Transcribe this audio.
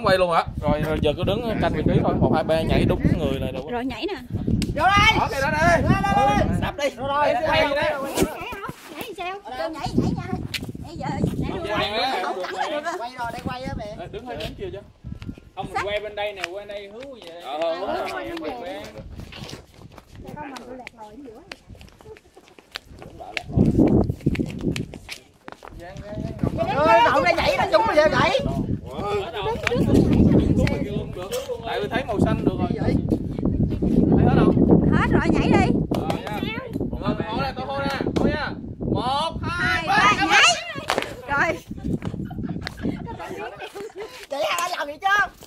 không quay luôn hả rồi, rồi giờ cứ đứng canh vị trí thôi một hai ba nhảy đúng người là được Rồi nhảy nè. Vô đây. đó cây đó đi Đạp đi. Rồi rồi. quay đi Nhảy hả? Nhảy sao? Cho nhảy nhảy nha. Bây giờ nhảy được quay rồi đây quay á mẹ. Đứng hơi đứng chưa chứ không quay bên đây nè quay đây hướng vậy Ờ, quen. Con mình tôi lẹt lòi ở giữa. Ơi đậu đây nhảy nó trúng rồi vậy tại vì thấy màu xanh được rồi. Vậy thấy hết không? Hết rồi nhảy đi. Một hai ba. nhảy. Rồi. Chị hào anh lòng vậy chứ